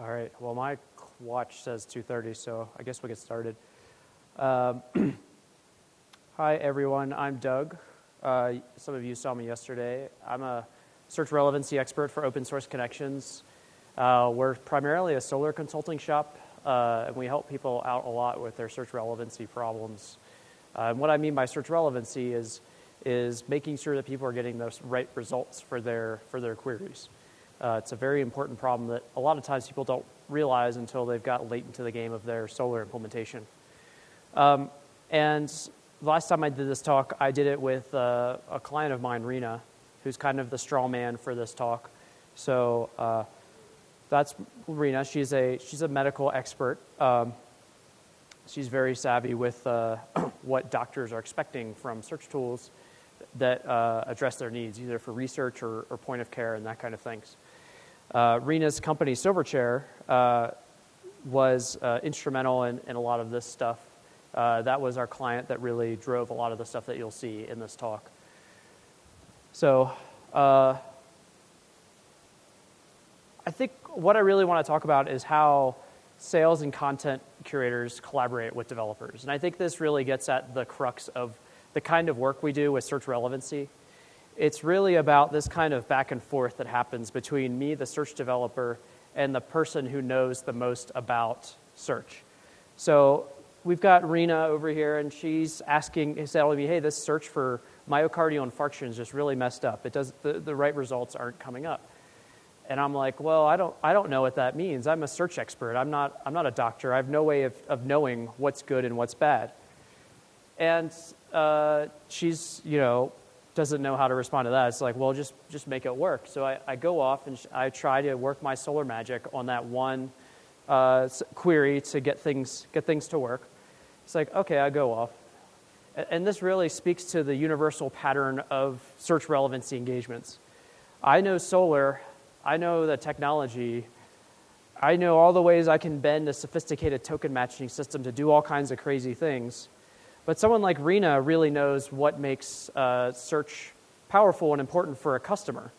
All right. Well, my watch says 2:30, so I guess we'll get started. Um, hi, everyone. I'm Doug. Uh, some of you saw me yesterday. I'm a search relevancy expert for Open Source Connections. Uh, we're primarily a Solr consulting shop, uh, and we help people out a lot with their search relevancy problems. Uh, and what I mean by search relevancy is is making sure that people are getting those right results for their for their queries. Uh, it's a very important problem that a lot of times people don't realize until they've got late into the game of their Solr implementation. Um, and last time I did this talk, I did it with uh, a client of mine, Rena, who's kind of the straw man for this talk. So uh, that's Rena. She's a she's a medical expert. Um, she's very savvy with uh, what doctors are expecting from search tools that uh, address their needs, either for research or, or, point of care and that kind of things. Uh, Rena's company, Silverchair, uh, was uh, instrumental in, in, a lot of this stuff. Uh, that was our client that really drove a lot of the stuff that you'll see in this talk. So, uh, I think what I really want to talk about is how sales and content curators collaborate with developers. And I think this really gets at the crux of the kind of work we do with search relevancy. It's really about this kind of back and forth that happens between me, the search developer, and the person who knows the most about search. So we've got Rena over here, and she's asking, telling me, hey, this search for myocardial infarction is just really messed up. It does, the, the right results aren't coming up. And I'm like, well, I don't, I don't know what that means. I'm a search expert. I'm not, I'm not a doctor. I have no way of, of knowing what's good and what's bad. And uh, she's, you know, doesn't know how to respond to that. It's like, well, just, just make it work. So I, I go off and I try to work my Solr magic on that one uh, query to get things, get things to work. It's like, okay, I go off. And this really speaks to the universal pattern of search relevancy engagements. I know Solr, I know the technology, I know all the ways I can bend a sophisticated token matching system to do all kinds of crazy things. But someone like Rena really knows what makes uh, search powerful and important for a customer.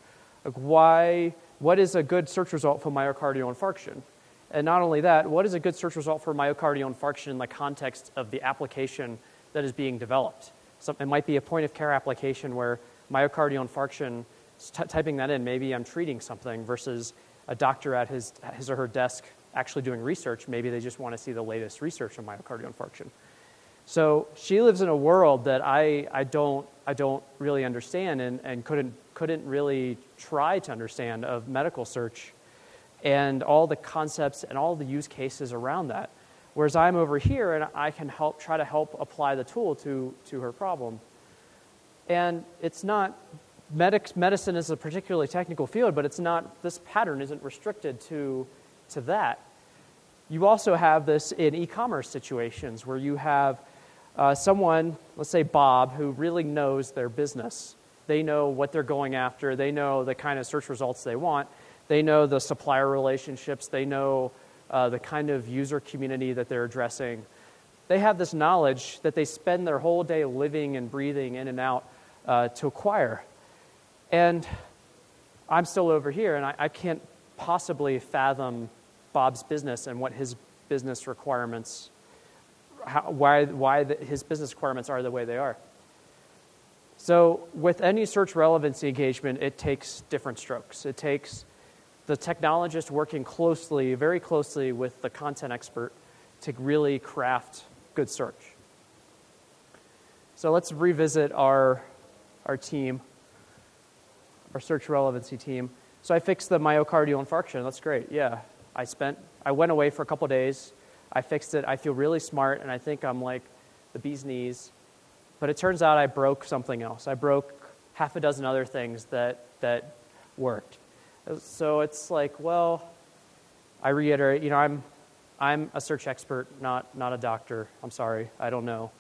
Like why, what is a good search result for myocardial infarction? And not only that, what is a good search result for myocardial infarction in the context of the application that is being developed? So it might be a point of care application where myocardial infarction, typing that in, maybe I'm treating something versus a doctor at his, his or her desk actually doing research. Maybe they just want to see the latest research on myocardial infarction. So she lives in a world that I, I, don't, I don't really understand and, and couldn't, couldn't really try to understand of medical search and all the concepts and all the use cases around that. Whereas I'm over here and I can help try to help apply the tool to, to her problem. And it's not medic, medicine is a particularly technical field, but it's not this pattern isn't restricted to, to that. You also have this in e-commerce situations where you have uh, someone, let's say Bob, who really knows their business. They know what they're going after, they know the kind of search results they want, they know the supplier relationships, they know uh, the kind of user community that they're addressing. They have this knowledge that they spend their whole day living and breathing in and out uh, to acquire. And I'm still over here, and I, I can't possibly fathom Bob's business and what his business requirements how, why, why the, his business requirements are the way they are. So, with any search relevancy engagement, it takes different strokes. It takes the technologist working closely, very closely with the content expert to really craft good search. So, let's revisit our, our team, our search relevancy team. So, I fixed the myocardial infarction. That's great. Yeah. I spent, I went away for a couple days I fixed it. I feel really smart, and I think I'm like the bee's knees. But it turns out I broke something else. I broke half a dozen other things that, that worked. Uh, so it's like, well, I reiterate, you know, I'm, I'm a search expert, not, not a doctor. I'm sorry, I don't know.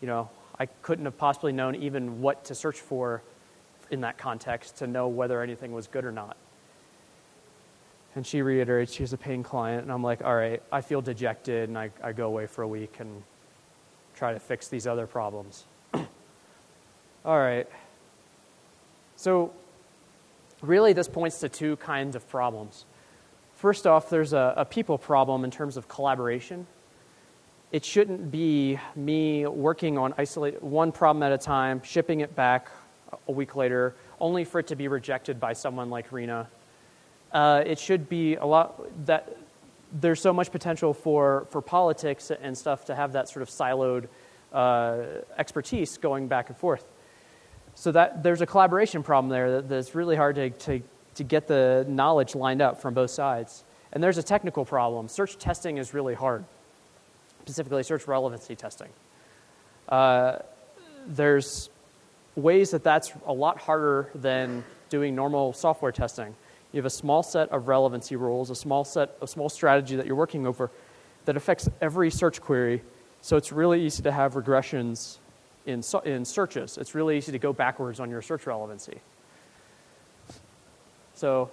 You know, I couldn't have possibly known even what to search for in that context to know whether anything was good or not. And she reiterates she's a paying client. And I'm like, all right, I feel dejected. And I, I go away for a week and try to fix these other problems. all right. So, really, this points to two kinds of problems. First off, there's a, a people problem in terms of collaboration. It shouldn't be me working on isolate one problem at a time, shipping it back a week later, only for it to be rejected by someone like Rena. Uh, it should be a lot that there's so much potential for, for politics and stuff to have that sort of siloed uh, expertise going back and forth. So that there's a collaboration problem there that, that's really hard to, to, to get the knowledge lined up from both sides. And there's a technical problem. Search testing is really hard, specifically search relevancy testing. Uh, there's ways that that's a lot harder than doing normal software testing. You have a small set of relevancy rules, a small set, a small strategy that you're working over that affects every search query. So it's really easy to have regressions in, in searches. It's really easy to go backwards on your search relevancy. So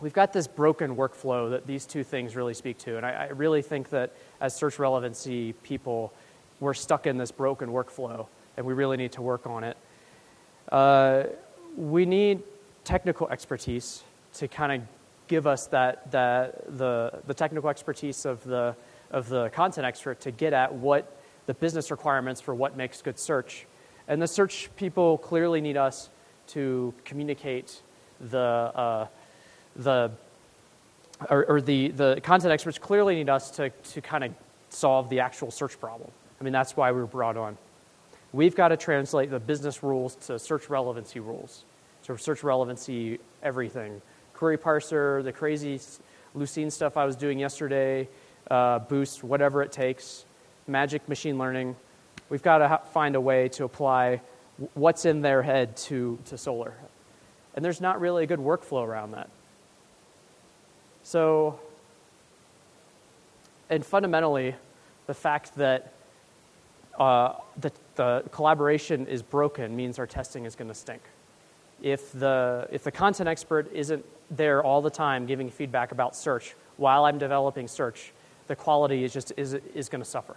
we've got this broken workflow that these two things really speak to. And I, I really think that as search relevancy people, we're stuck in this broken workflow and we really need to work on it. Uh, we need technical expertise to kind of give us that, that the, the technical expertise of the, of the content expert to get at what the business requirements for what makes good search. And the search people clearly need us to communicate the, uh, the or, or, the, the content experts clearly need us to, to kind of solve the actual search problem. I mean, that's why we were brought on. We've got to translate the business rules to search relevancy rules of search relevancy, everything. Query parser, the crazy Lucene stuff I was doing yesterday, uh, Boost, whatever it takes, magic machine learning. We've got to find a way to apply what's in their head to, to Solr. And there's not really a good workflow around that. So, and fundamentally, the fact that uh, the, the collaboration is broken means our testing is going to stink if the, if the content expert isn't there all the time giving feedback about search while I'm developing search, the quality is just is, is going to suffer.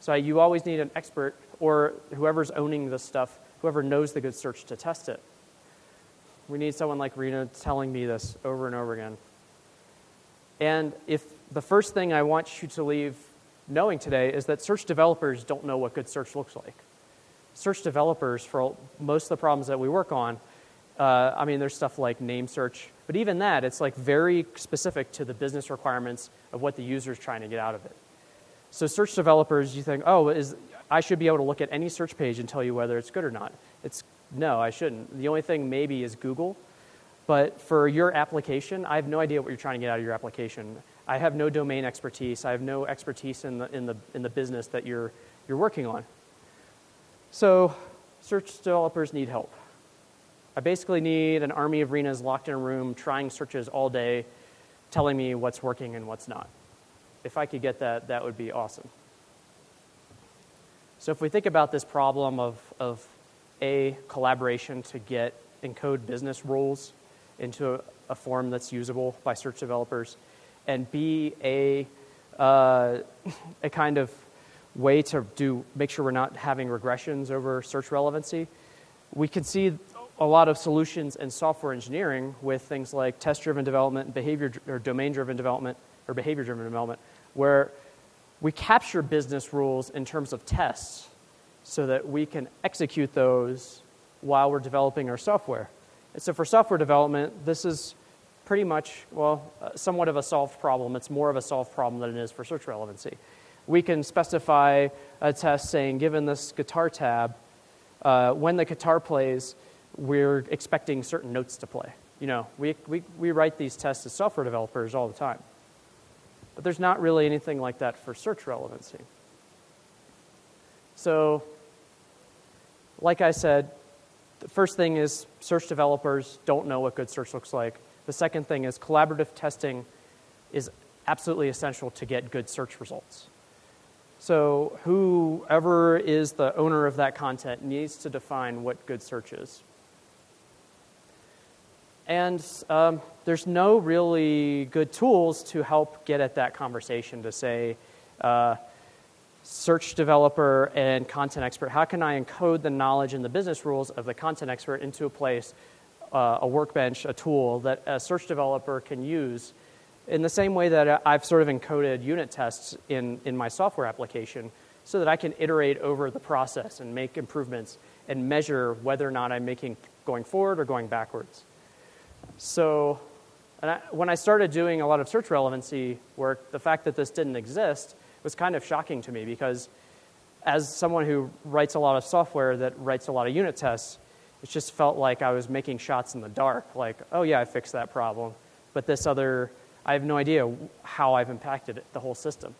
So you always need an expert or whoever's owning this stuff, whoever knows the good search to test it. We need someone like Rena telling me this over and over again. And if the first thing I want you to leave knowing today is that search developers don't know what good search looks like. Search developers, for most of the problems that we work on, uh, I mean, there's stuff like name search, but even that, it's like very specific to the business requirements of what the user is trying to get out of it. So search developers, you think, oh, is, I should be able to look at any search page and tell you whether it's good or not. It's no, I shouldn't. The only thing maybe is Google, but for your application, I have no idea what you're trying to get out of your application. I have no domain expertise. I have no expertise in the, in the, in the business that you're, you're working on. So search developers need help. I basically need an army of Renas locked in a room trying searches all day, telling me what's working and what's not. If I could get that, that would be awesome. So if we think about this problem of, of A, collaboration to get encode business rules into a, a form that's usable by search developers, and B, a, uh, a kind of way to do make sure we're not having regressions over search relevancy, we can see a lot of solutions in software engineering with things like test-driven development, behavior or domain-driven development, or behavior-driven development, where we capture business rules in terms of tests so that we can execute those while we're developing our software. And so for software development, this is pretty much, well, uh, somewhat of a solved problem. It's more of a solved problem than it is for search relevancy. We can specify a test saying, given this guitar tab, uh, when the guitar plays, we're expecting certain notes to play. You know, we, we, we write these tests as software developers all the time. But there's not really anything like that for search relevancy. So, like I said, the first thing is search developers don't know what good search looks like. The second thing is collaborative testing is absolutely essential to get good search results. So, whoever is the owner of that content needs to define what good search is. And um, there's no really good tools to help get at that conversation to say, uh, search developer and content expert, how can I encode the knowledge and the business rules of the content expert into a place uh, a workbench, a tool that a search developer can use in the same way that I've sort of encoded unit tests in, in my software application so that I can iterate over the process and make improvements and measure whether or not I'm making going forward or going backwards. So I, when I started doing a lot of search relevancy work, the fact that this didn't exist was kind of shocking to me because as someone who writes a lot of software that writes a lot of unit tests, it just felt like I was making shots in the dark, like, oh yeah, I fixed that problem. But this other, I have no idea how I've impacted it, the whole system.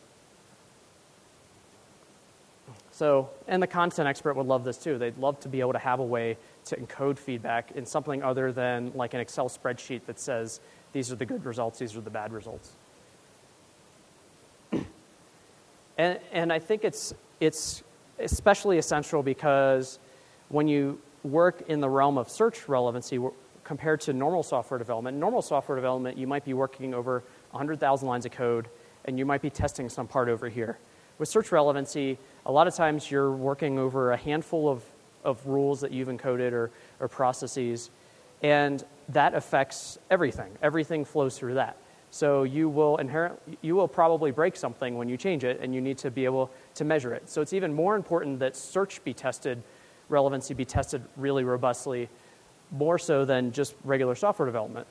So, and the content expert would love this too. They'd love to be able to have a way to encode feedback in something other than like an Excel spreadsheet that says these are the good results, these are the bad results. and, and I think it's, it's especially essential because when you work in the realm of search relevancy compared to normal software development, normal software development, you might be working over 100,000 lines of code and you might be testing some part over here. With search relevancy, a lot of times you're working over a handful of, of rules that you've encoded or, or processes, and that affects everything. Everything flows through that. So you will inherent, you will probably break something when you change it, and you need to be able to measure it. So it's even more important that search be tested, relevancy be tested really robustly, more so than just regular software development,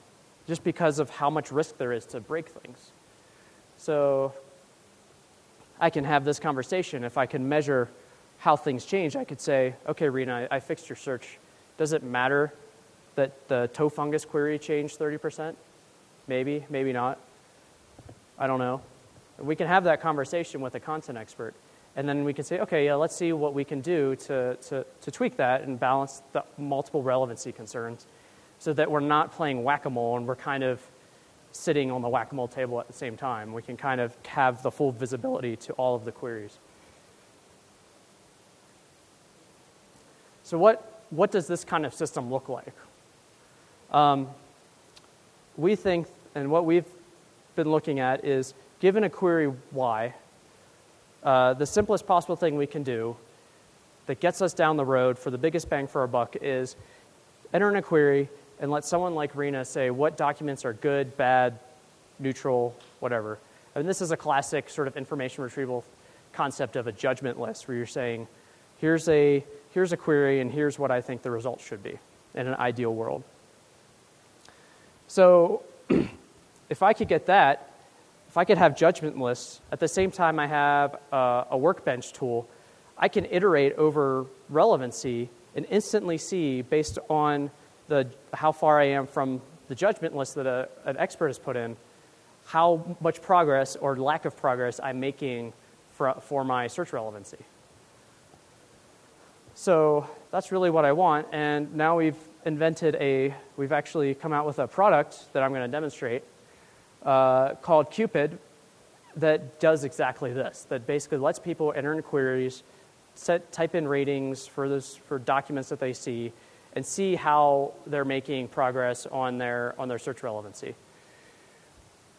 just because of how much risk there is to break things. So I can have this conversation. If I can measure how things change, I could say, okay, Rena, I, I fixed your search. Does it matter that the toe fungus query changed 30%? Maybe, maybe not. I don't know. We can have that conversation with a content expert. And then we can say, okay, yeah, let's see what we can do to, to, to tweak that and balance the multiple relevancy concerns so that we're not playing whack a mole and we're kind of sitting on the whack a mole table at the same time. We can kind of have the full visibility to all of the queries. So, what, what does this kind of system look like? Um, we think, and what we've been looking at is given a query Y, uh, the simplest possible thing we can do that gets us down the road for the biggest bang for our buck is enter in a query and let someone like Rena say what documents are good, bad, neutral, whatever. And this is a classic sort of information retrieval concept of a judgment list where you're saying, here's a, here's a query and here's what I think the results should be in an ideal world. So if I could get that, if I could have judgment lists, at the same time I have a, a workbench tool, I can iterate over relevancy and instantly see based on the, how far I am from the judgment list that a, an expert has put in, how much progress or lack of progress I'm making for, for my search relevancy. So that's really what I want. And now we've invented a, we've actually come out with a product that I'm going to demonstrate uh, called Quepid that does exactly this, that basically lets people enter in queries, set, type in ratings for, those, for documents that they see, and see how they're making progress on their, on their search relevancy.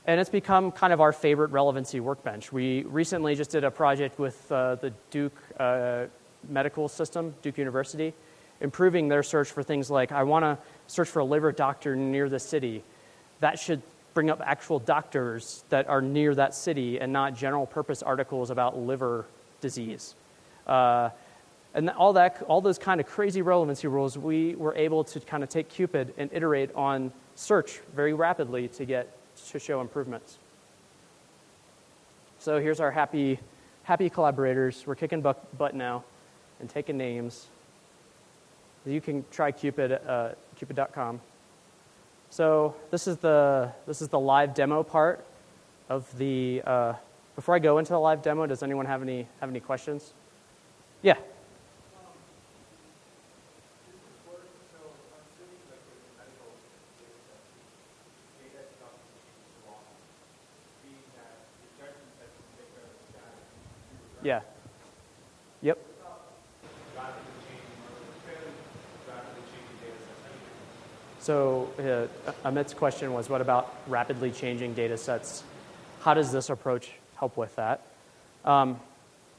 And it's become kind of our favorite relevancy workbench. We recently just did a project with uh, the Duke uh, medical system, Duke University, improving their search for things like I want to search for a liver doctor near the city. That should bring up actual doctors that are near that city and not general purpose articles about liver disease. Uh, and all that, all those kind of crazy relevancy rules, we were able to kind of take Quepid and iterate on search very rapidly to get to show improvements. So here's our happy, happy collaborators. We're kicking butt now and taking names. You can try Quepid, uh, quepid.com. So this is the this is the live demo part of the. Uh, before I go into the live demo, does anyone have any have any questions? Yeah. Yeah. Yep. So uh, Amit's question was, what about rapidly changing data sets? How does this approach help with that? Um,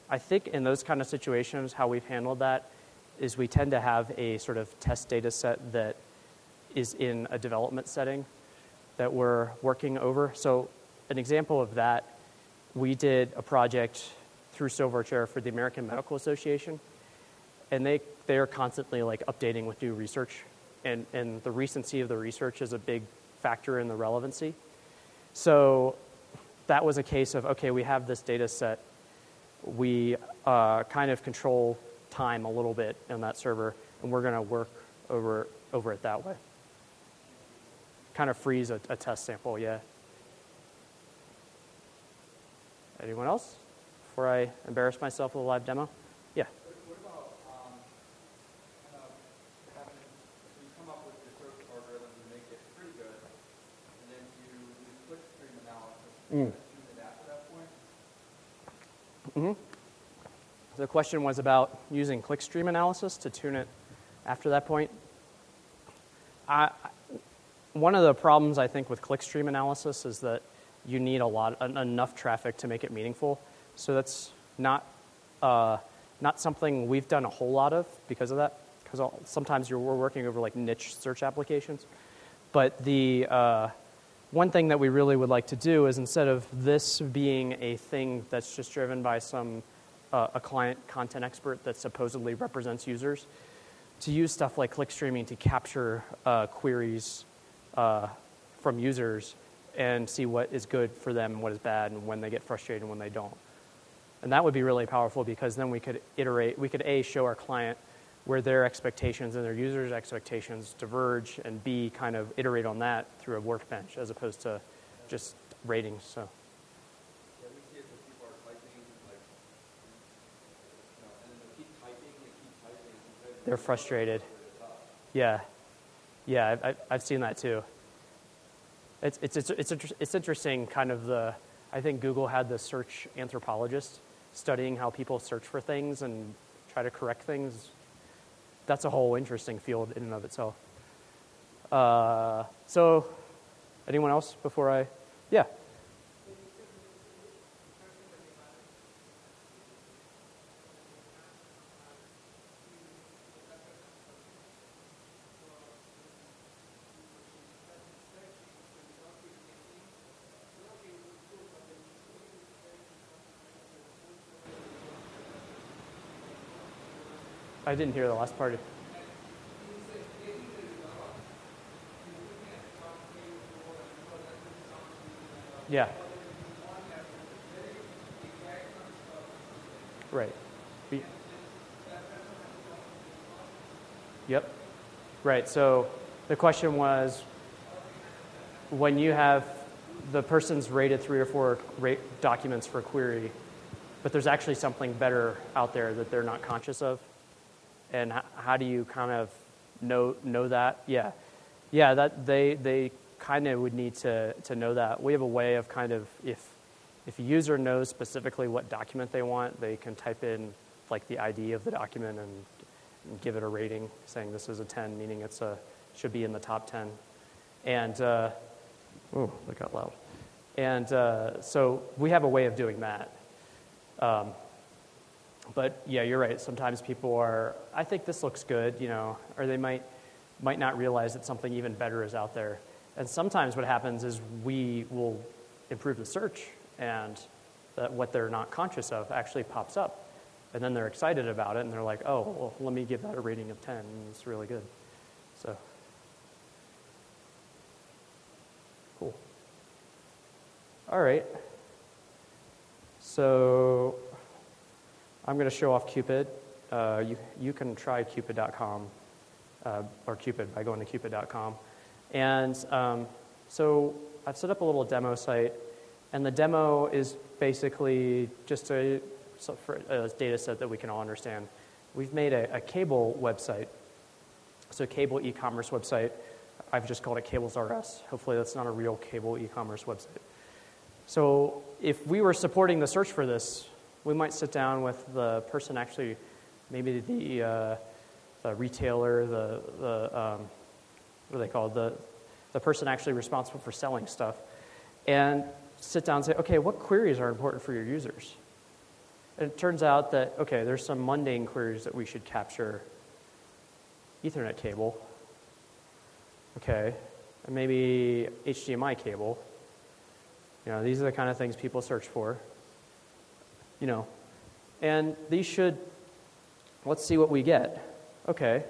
I think in those kind of situations, how we've handled that is we tend to have a sort of test data set that is in a development setting that we're working over. So, an example of that, we did a project through Silverchair for the American Medical Association, and they they are constantly like updating with new research, and and the recency of the research is a big factor in the relevancy. So that was a case of okay, we have this data set, we uh, kind of control time a little bit in that server, and we're going to work over over it that way. Kind of freeze a, a test sample, yeah. Anyone else? Before I embarrass myself with a live demo? Yeah. What about um, kind of having, so you come up with your search algorithm and make it pretty good, and then you do clickstream Mm. that point? The question was about using clickstream analysis to tune it after that point. I, one of the problems I think with clickstream analysis is that you need a lot en- enough traffic to make it meaningful. So that's not uh, not something we've done a whole lot of because of that. Because sometimes we're working over like niche search applications. But the uh, one thing that we really would like to do is instead of this being a thing that's just driven by some uh, a client content expert that supposedly represents users, to use stuff like clickstreaming to capture uh, queries uh, from users and see what is good for them and what is bad and when they get frustrated and when they don't. And that would be really powerful because then we could iterate, we could A, show our client where their expectations and their users' expectations diverge, and B, kind of iterate on that through a workbench as opposed to just ratings. So, Yeah, we see it when people are typing, like, you know, and then they keep typing and keep typing and keep typing. they're frustrated. Yeah, yeah, I've- I've, I've seen that too. It's, it's, it's, it's, it's interesting, kind of the, I think Google had the search anthropologist studying how people search for things and try to correct things. That's a whole interesting field in and of itself. Uh, so, anyone else before I? Yeah. I didn't hear the last part. Yeah. Right. Be- Yep. Right. So the question was when you have the person's rated three or four rate documents for a query, but there's actually something better out there that they're not conscious of, and how do you kind of know know that? Yeah, yeah. That they they kind of would need to to know that. We have a way of kind of if if a user knows specifically what document they want, they can type in like the ID of the document and, and give it a rating, saying this is a 10, meaning it's a should be in the top 10. And uh, oh, that got loud. And uh, so we have a way of doing that. Um, but yeah, you're right. Sometimes people are, I think this looks good, you know, or they might might not realize that something even better is out there. And sometimes what happens is we will improve the search, and that what they're not conscious of actually pops up, and then they're excited about it, and they're like, oh, well, let me give that a rating of 10. It's really good. So, cool. All right. So I'm going to show off Quepid. Uh, you, you can try quepid.com uh, or Quepid by going to quepid.com. And um, so I've set up a little demo site, and the demo is basically just a, a data set that we can all understand. We've made a, a cable website, so a cable e-commerce website. I've just called it Cables R Us. Hopefully, that's not a real cable e-commerce website. So if we were supporting the search for this, we might sit down with the person actually, maybe the, uh, the retailer, the, the um, what are they called, the, the person actually responsible for selling stuff, and sit down and say, okay, what queries are important for your users? And it turns out that, okay, there's some mundane queries that we should capture Ethernet cable. Okay, and maybe HDMI cable. You know, these are the kind of things people search for. You know, and these should, let's see what we get. Okay,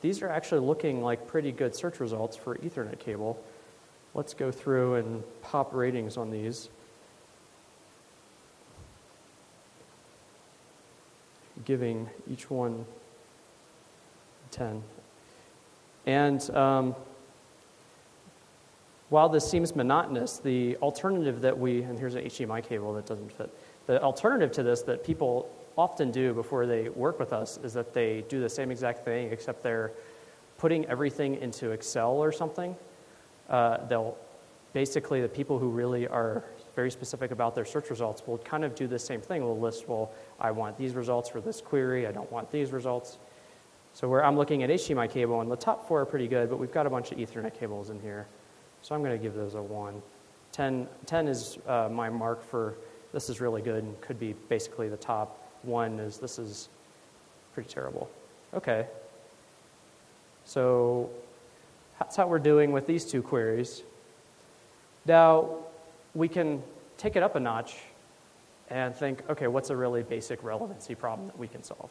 these are actually looking like pretty good search results for Ethernet cable. Let's go through and pop ratings on these. Giving each one 10. And um, while this seems monotonous, the alternative that we, and here's an HDMI cable that doesn't fit, the alternative to this that people often do before they work with us is that they do the same exact thing, except they're putting everything into Excel or something. Uh, they'll basically, the people who really are very specific about their search results will kind of do the same thing. We'll list, well, I want these results for this query, I don't want these results. So where I'm looking at HDMI cable, and the top four are pretty good, but we've got a bunch of Ethernet cables in here. So I'm going to give those a 1. 10, 10 is uh, my mark for this is really good and could be basically the top. 1 is this is pretty terrible. Okay. So that's how we're doing with these two queries. Now, we can take it up a notch and think, okay, what's a really basic relevancy problem that we can solve?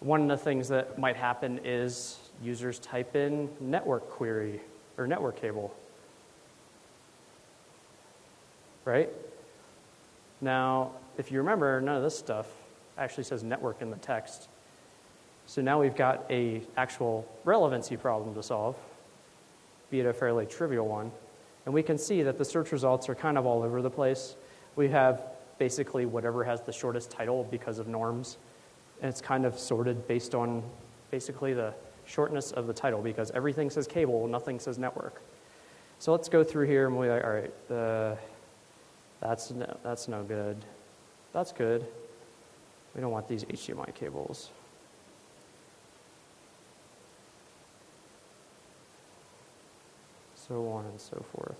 One of the things that might happen is users type in network query or network cable. Right? Now, if you remember, none of this stuff actually says network in the text. So now we've got a actual relevancy problem to solve, be it a fairly trivial one. And we can see that the search results are kind of all over the place. We have basically whatever has the shortest title because of norms. And it's kind of sorted based on basically the shortness of the title because everything says cable, nothing says network. So let's go through here and we're like, all right, uh, that's, no, that's no good. That's good. We don't want these HDMI cables. So on and so forth.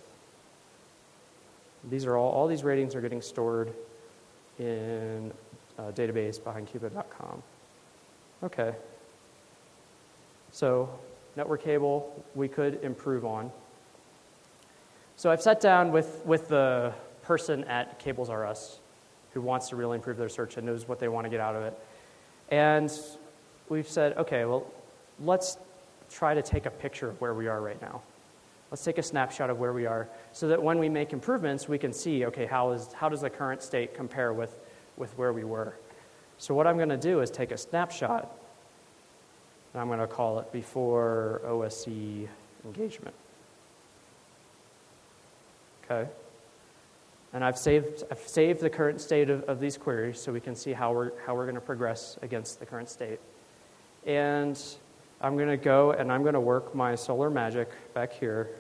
These are all, all these ratings are getting stored in uh, database behind Quepid.com. Okay. So, network cable, we could improve on. So, I've sat down with, with the person at Cables R Us who wants to really improve their search and knows what they want to get out of it. And we've said, okay, well, let's try to take a picture of where we are right now. Let's take a snapshot of where we are so that when we make improvements, we can see, okay, how, is, how does the current state compare with, with where we were? So what I'm going to do is take a snapshot, and I'm going to call it before OSC engagement. Okay? And I've saved, I've saved the current state of, of these queries so we can see how we're, how we're going to progress against the current state. And I'm going to go and I'm going to work my Solr magic back here.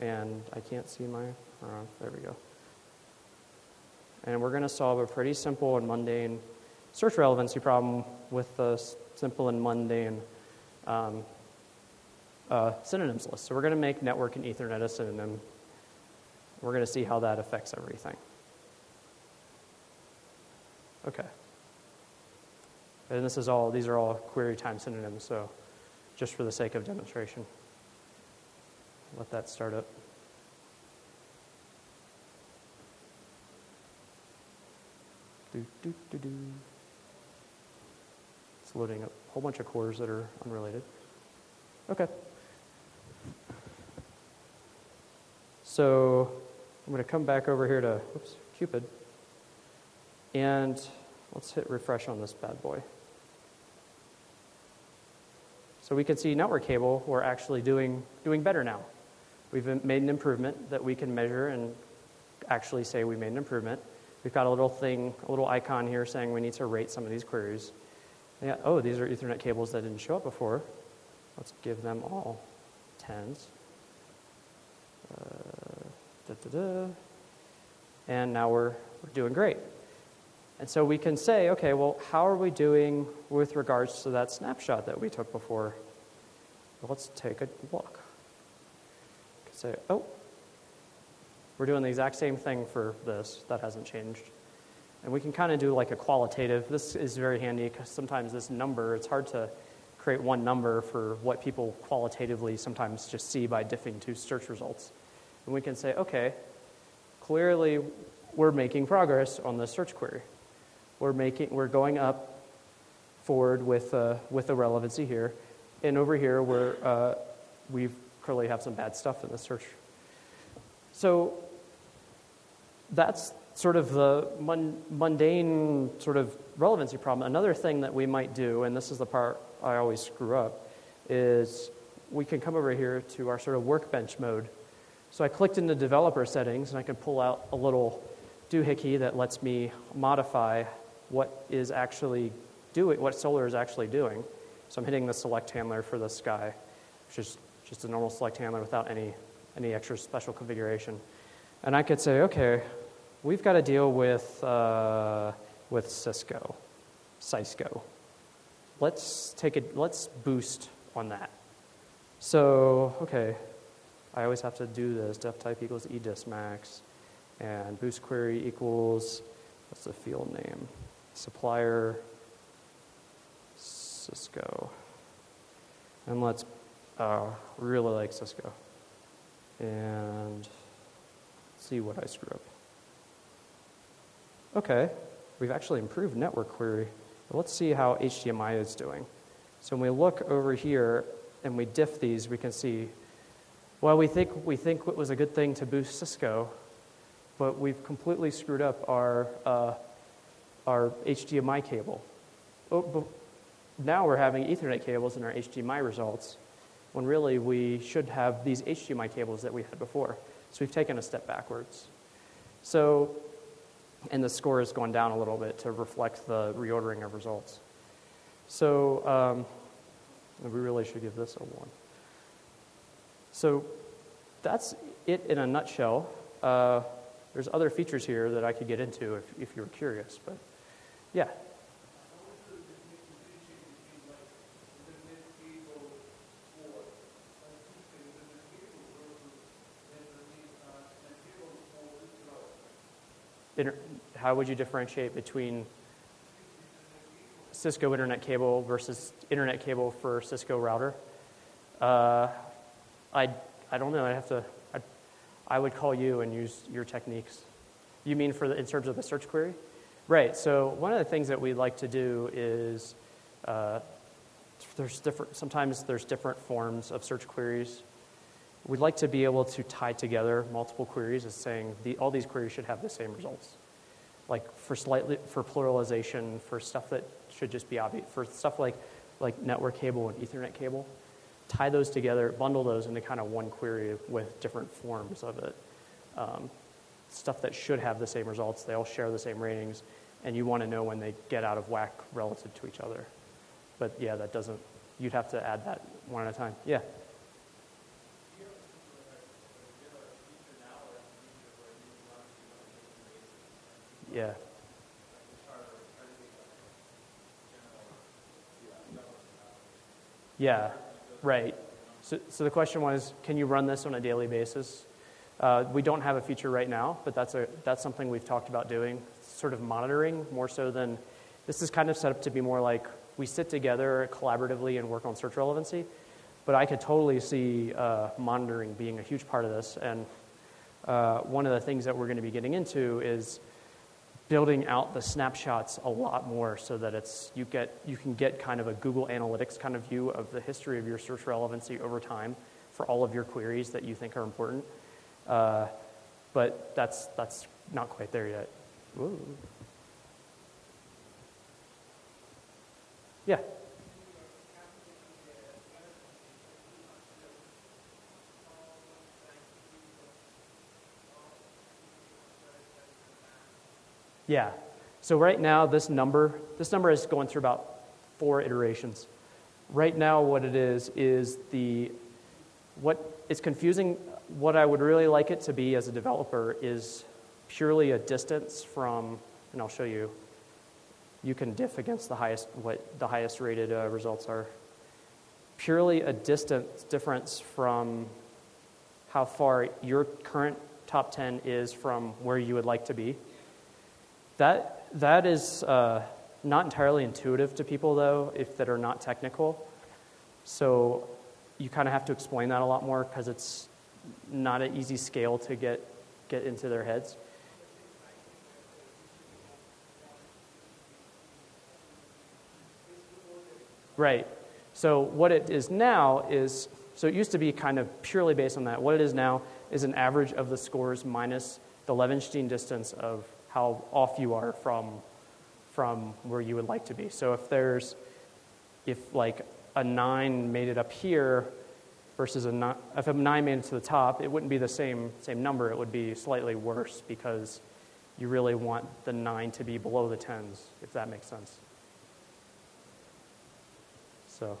And I can't see my, oh, there we go. And we're going to solve a pretty simple and mundane search relevancy problem with a simple and mundane um, uh, synonyms list. So we're going to make network and Ethernet a synonym. We're going to see how that affects everything. Okay. And this is all, these are all query time synonyms, so just for the sake of demonstration, let that start up. Do, do, do, do. It's loading up a whole bunch of cores that are unrelated. Okay. So I'm going to come back over here to Quepid. And let's hit refresh on this bad boy. So we can see network cable, we're actually doing, doing better now. We've made an improvement that we can measure and actually say we made an improvement. We've got a little thing, a little icon here saying we need to rate some of these queries. Yeah, oh, these are Ethernet cables that didn't show up before. Let's give them all tens. Uh, da, da, da. And now we're, we're doing great. And so we can say, okay, well, how are we doing with regards to that snapshot that we took before? Let's take a look. Say, oh, we're doing the exact same thing for this. That hasn't changed. And we can kind of do like a qualitative. This is very handy because sometimes this number, it's hard to create one number for what people qualitatively sometimes just see by diffing to search results. And we can say, okay, clearly we're making progress on the search query. We're, making, we're going up forward with, uh, with the relevancy here. And over here, we're, uh, we clearly have some bad stuff in the search. So that's sort of the mundane sort of relevancy problem. Another thing that we might do, and this is the part I always screw up, is we can come over here to our sort of workbench mode. So I clicked into the developer settings and I can pull out a little doohickey that lets me modify what is actually doing, what Solr is actually doing. So I'm hitting the select handler for this guy, which is just a normal select handler without any, any extra special configuration. And I could say, okay, we've got to deal with, uh, with Cisco, Cisco. Let's take it, let's boost on that. So, okay, I always have to do this. Def type equals edismax, and boost query equals, what's the field name? Supplier Cisco. And let's uh, really like Cisco. And see what I screw up. Okay, we've actually improved network query. let's see how HDMI is doing. So when we look over here and we diff these, we can see, well, we think, we think it was a good thing to boost Cisco, but we've completely screwed up our, uh, our HDMI cable. Oh, now we're having Ethernet cables in our HDMI results, when really we should have these HDMI cables that we had before. So we've taken a step backwards. So, and the score has gone down a little bit to reflect the reordering of results. So um, we really should give this a 1. So that's it in a nutshell. Uh, there's other features here that I could get into if, if you were curious, but yeah. inter- how would you differentiate between Cisco internet cable versus internet cable for Cisco router? Uh, I, I don't know. I have to. I, I would call you and use your techniques. You mean for the, in terms of the search query? Right. So one of the things that we like to do is uh, there's different. Sometimes there's different forms of search queries. We'd like to be able to tie together multiple queries as saying the, all these queries should have the same results. Like for slightly for pluralization, for stuff that should just be obvious, for stuff like like network cable and Ethernet cable, tie those together, bundle those into kind of one query with different forms of it. Um, stuff that should have the same results, they all share the same ratings, and you want to know when they get out of whack relative to each other. But yeah, that doesn't. You'd have to add that one at a time. Yeah. Yeah. Yeah, right. So, so the question was, can you run this on a daily basis? Uh, we don't have a feature right now, but that's, a, that's something we've talked about doing, sort of monitoring more so than, this is kind of set up to be more like we sit together collaboratively and work on search relevancy. But I could totally see uh, monitoring being a huge part of this. And uh, one of the things that we're going to be getting into is building out the snapshots a lot more so that it's you get you can get kind of a Google Analytics kind of view of the history of your search relevancy over time for all of your queries that you think are important. Uh, but that's that's not quite there yet. Ooh. Yeah. Yeah. So right now, this number, this number is going through about four iterations. Right now, what it is is the what is confusing. What I would really like it to be as a developer is purely a distance from, and I'll show you. You can diff against the highest what the highest rated uh, results are. Purely a distance difference from how far your current top 10 is from where you would like to be. That, that is uh, not entirely intuitive to people, though, if that are not technical. So you kind of have to explain that a lot more because it's not an easy scale to get, get into their heads. Right. So what it is now is, so it used to be kind of purely based on that. What it is now is an average of the scores minus the Levenshtein distance of how off you are from, from where you would like to be. So if there's, if like a nine made it up here versus a nine, if a nine made it to the top, it wouldn't be the same, same number. It would be slightly worse because you really want the nine to be below the tens, if that makes sense. So,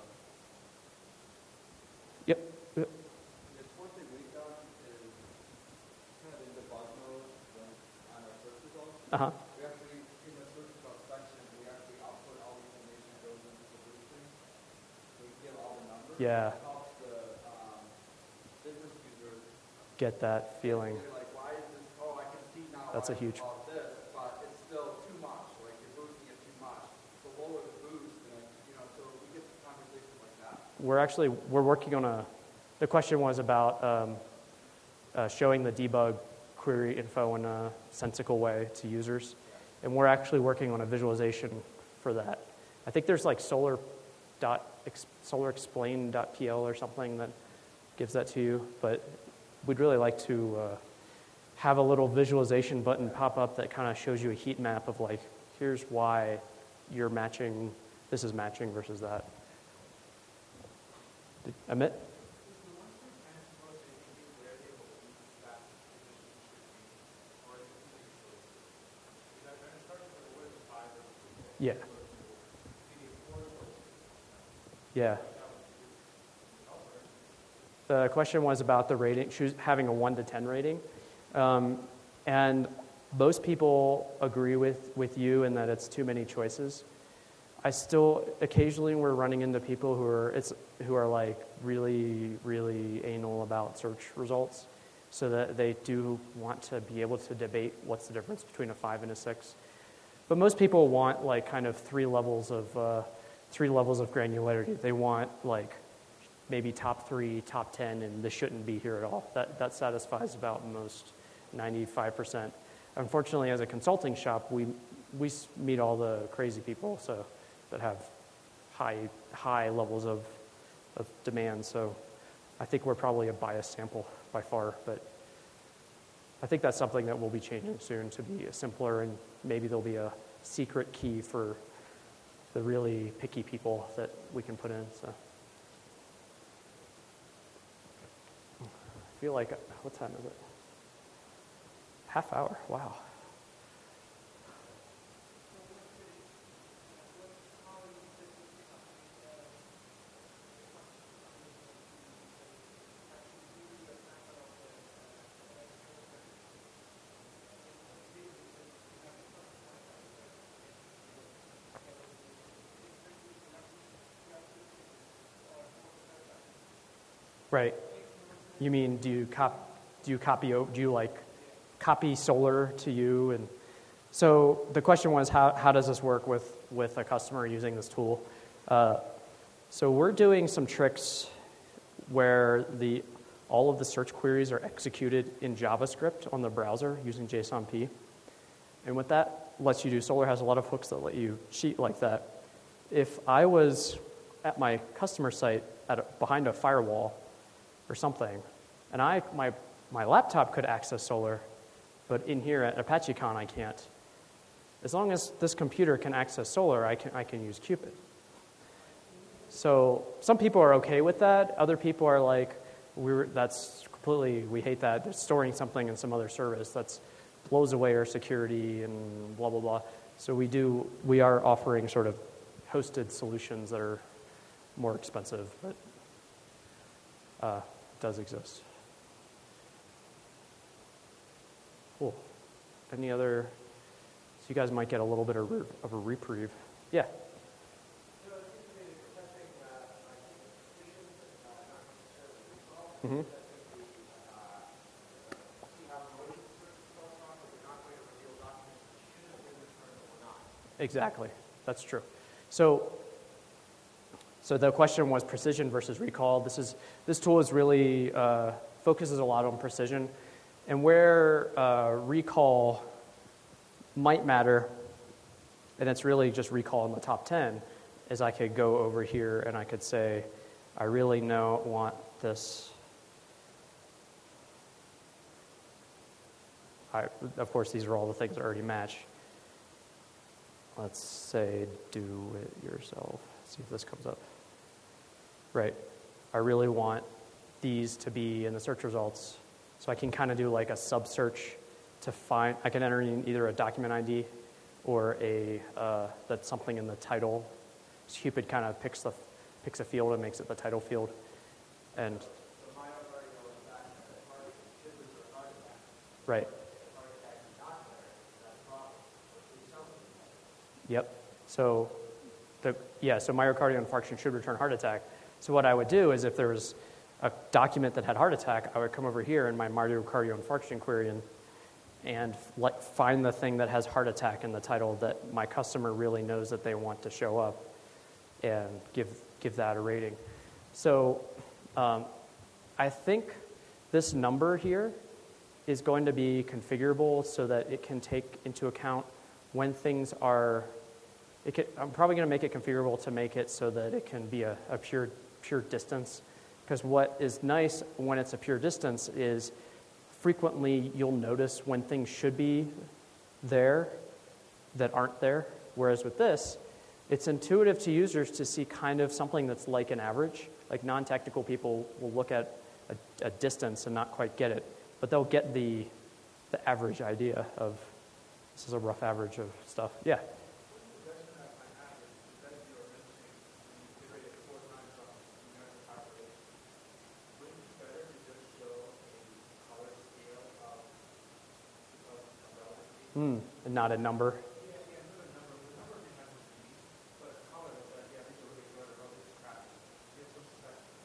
you know, so we get conversations like that. We're actually we're working on a. The question was about um, uh, showing the debug query info in a sensical way to users, and we're actually working on a visualization for that. I think there's like Solr dot ex, solarexplain.pl or something that gives that to you, but we'd really like to uh, have a little visualization button pop up that kind of shows you a heat map of like here's why you're matching this is matching versus that. Amit? Yeah. Yeah. The question was about the rating, having a 1 to 10 rating. Um, and most people agree with, with you in that it's too many choices. I still, occasionally, we're running into people who are, it's, who are like really, really anal about search results so that they do want to be able to debate what's the difference between a 5 and a 6. But most people want like kind of three levels of, uh, three levels of granularity. They want like maybe top three, top 10, and this shouldn't be here at all. That, that satisfies about most 95%. Unfortunately, as a consulting shop, we, we meet all the crazy people so, that have high, high levels of, of demand. So I think we're probably a biased sample by far, but I think that's something that will be changing soon to be a simpler and maybe there'll be a secret key for the really picky people that we can put in. So. I feel like, what time is it? Half hour. Wow. Right. You mean do you cop do you copy do you like copy Solr to you and so the question was how, how does this work with with a customer using this tool? Uh, so we're doing some tricks where the all of the search queries are executed in JavaScript on the browser using JSONP. And what that lets you do, Solr has a lot of hooks that let you cheat like that. If I was at my customer site at a, behind a firewall or something, and I, my, my laptop could access Solr, but in here at ApacheCon I can't. As long as this computer can access Solr, I can, I can use Quepid. So some people are okay with that. Other people are like, we're, that's completely, we hate that. They're storing something in some other service that's blows away our security and blah, blah, blah. So we do, we are offering sort of hosted solutions that are more expensive, but uh, does exist. Cool. Any other, so you guys might get a little bit of, of a reprieve. Yeah. Mm-hmm. Exactly. That's true. So, So the question was precision versus recall. This is this tool is really uh, focuses a lot on precision, and where uh, recall might matter, and it's really just recall in the top ten, is I could go over here and I could say, I really know want this. I, of course, these are all the things that already match. Let's say do it yourself. See if this comes up. Right. I really want these to be in the search results. So I can kind of do like a sub search to find, I can enter in either a document ID or a, uh, that's something in the title. Quepid kind of picks, the, picks a field and makes it the title field. And, right. Yep. So, the, yeah, so myocardial infarction should return heart attack. So what I would do is if there was a document that had heart attack, I would come over here in my myocardial infarction query and, and like find the thing that has heart attack in the title that my customer really knows that they want to show up and give, give that a rating. So um, I think this number here is going to be configurable so that it can take into account when things are I'm probably going to make it configurable to make it so that it can be a, a pure, pure distance. Because what is nice when it's a pure distance is frequently you'll notice when things should be there that aren't there. Whereas with this, it's intuitive to users to see kind of something that's like an average. Like non technical people will look at a, a, distance and not quite get it, but they'll get the, the average idea of this is a rough average of stuff. Yeah. Mm, and not a number.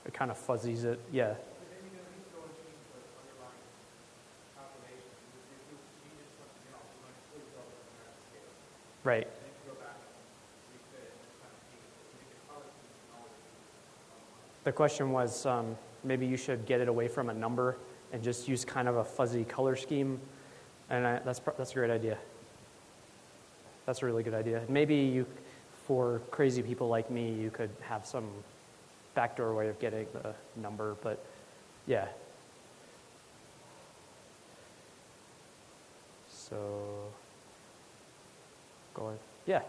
It kind of fuzzies it, yeah. Right. The question was um, maybe you should get it away from a number and just use kind of a fuzzy color scheme and I, that's, that's a great idea. That's a really good idea. Maybe you, for crazy people like me, you could have some backdoor way of getting the number, but yeah. So, go ahead. Yeah.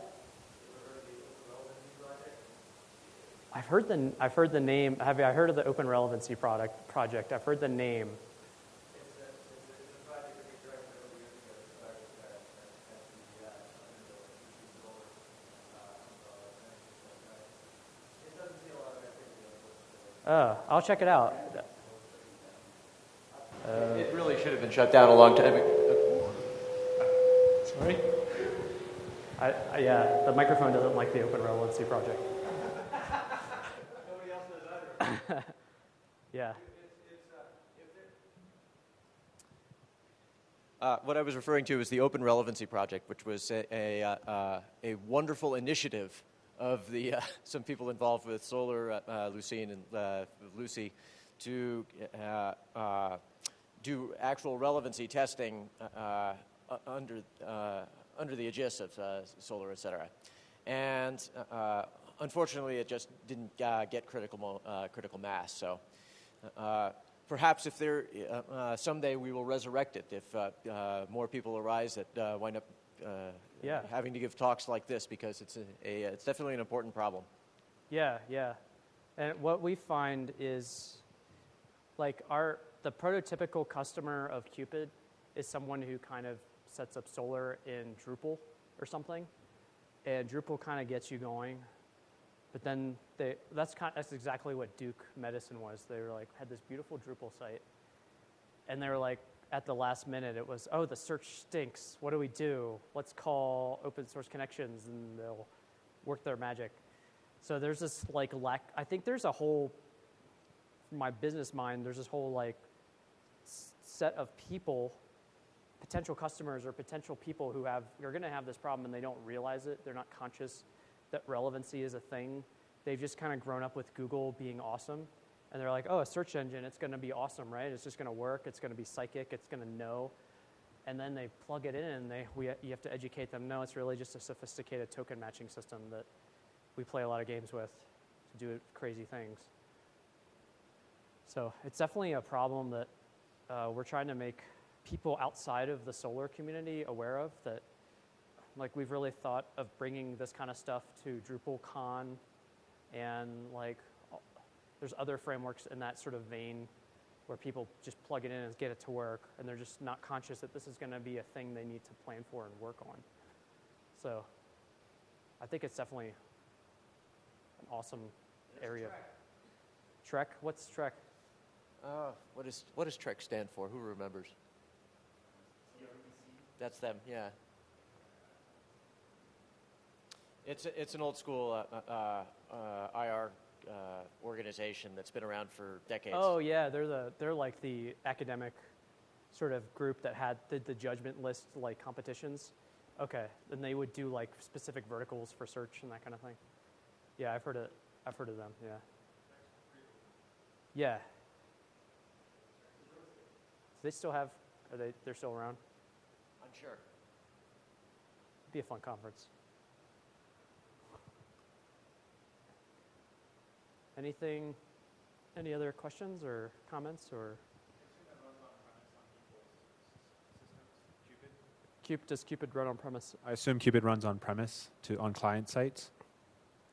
I've heard the I've heard the name. Have I heard of the Open Relevancy product project? I've heard the name. Oh, I'll check it out. Uh, it really should have been shut down a long time ago. Sorry? I, I, yeah, the microphone doesn't like the Open Relevancy project. Nobody else does either. yeah. Uh, what I was referring to is the Open Relevancy Project, which was a, a, uh, a wonderful initiative of the uh, some people involved with Solr, uh, uh Lucene and uh, Lucy, to uh, uh do actual relevancy testing uh, uh, under under the aegis of Solr, et cetera. And unfortunately, it just didn't get critical critical mass. So. Perhaps if there someday we will resurrect it if more people arise that wind up uh, yeah. having to give talks like this because it's, a, a, it's definitely an important problem. Yeah, yeah. And what we find is like our the prototypical customer of Quepid is someone who kind of sets up Solr in Drupal or something, and Drupal kind of gets you going. But then they, that's kind of, that's exactly what Duke Medicine was. They were like had this beautiful Drupal site, and they were like, at the last minute, it was, oh, the search stinks. What do we do? Let's call open source connections and they'll work their magic. So there's this like lack, I think there's a whole, from my business mind, there's this whole like set of people, potential customers or potential people who have, you're going to have this problem and they don't realize it. They're not conscious that relevancy is a thing. they've just kind of grown up with Google being awesome. And they're like, oh, a search engine, it's going to be awesome, right? It's just going to work. It's going to be psychic. It's going to know. And then they plug it in, and they, we, you have to educate them. No, it's really just a sophisticated token matching system that we play a lot of games with to do crazy things. So it's definitely a problem that uh, we're trying to make people outside of the Solr community aware of that like we've really thought of bringing this kind of stuff to DrupalCon and like there's other frameworks in that sort of vein where people just plug it in and get it to work and they're just not conscious that this is going to be a thing they need to plan for and work on. So I think it's definitely an awesome area. TREC? What's TREC? Uh, what, is, what does TREC stand for? Who remembers? That's them, yeah. It's, a, it's an old school uh, uh, uh IR uh, organization that's been around for decades. Oh yeah, they're the they're like the academic sort of group that had did the judgment list like competitions. Okay, and they would do like specific verticals for search and that kind of thing. Yeah, I've heard it. I've heard of them. Yeah. Yeah. Do they still have? Are they? They're still around. Unsure. Be a fun conference. Anything, any other questions or comments or? Quepid, does Quepid run on premise? I assume Quepid runs on premise to on client sites.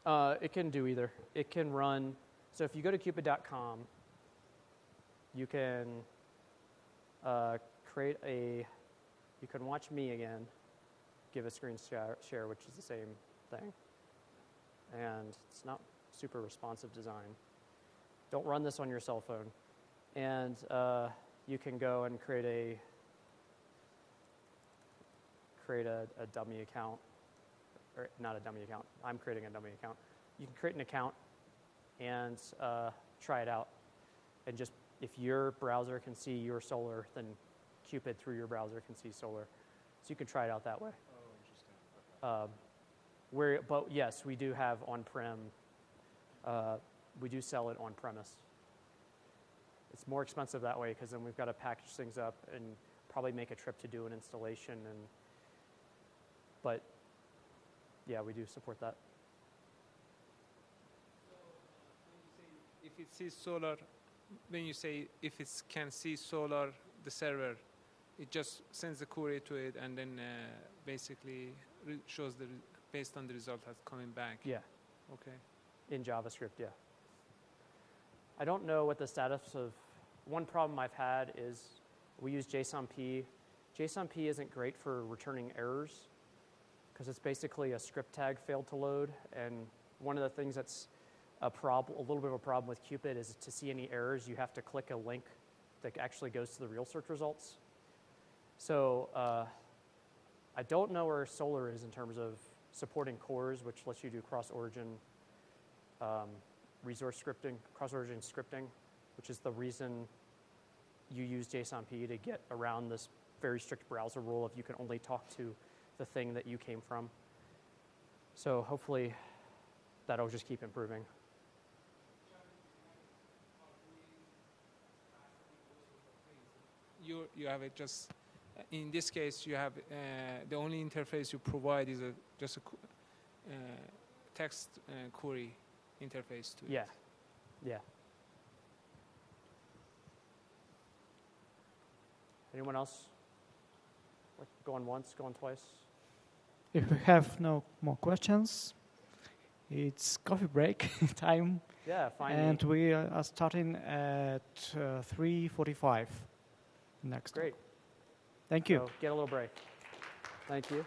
Uh, it can do either. It can run. So if you go to quepid.com, you can uh, create a. You can watch me again, give a screen share, share, which is the same thing, and it's not super responsive design. Don't run this on your cell phone. And uh, you can go and create a create a, a dummy account, or not a dummy account. I'm creating a dummy account. You can create an account and uh, try it out. And just if your browser can see your Solr, then Quepid through your browser can see Solr. So you can try it out that way. Oh, interesting. Okay. Um, where, but yes, we do have on-prem uh, we do sell it on premise. It's more expensive that way because then we've got to package things up and probably make a trip to do an installation. And but yeah, we do support that. if it sees Solr, when you say if it can see Solr, the server, it just sends the query to it and then uh, basically shows the based on the result that's coming back. Yeah. Okay in JavaScript, yeah. I don't know what the status of, one problem I've had is we use JSONP. JSONP isn't great for returning errors because it's basically a script tag failed to load. And one of the things that's a problem, a little bit of a problem with Quepid is to see any errors, you have to click a link that actually goes to the real search results. So uh, I don't know where Solr is in terms of supporting CORS, which lets you do cross-origin um, resource scripting, cross-origin scripting, which is the reason you use JSONP to get around this very strict browser rule of you can only talk to the thing that you came from. So hopefully that'll just keep improving. You, you have it just, in this case, you have uh, the only interface you provide is a, just a uh, text uh, query interface to yeah. it. Yeah. Anyone else? Going once, going twice? If we have no more questions, it's coffee break time. Yeah, fine. And we are starting at uh, 3.45 next. Great. Thank you. So get a little break. Thank you.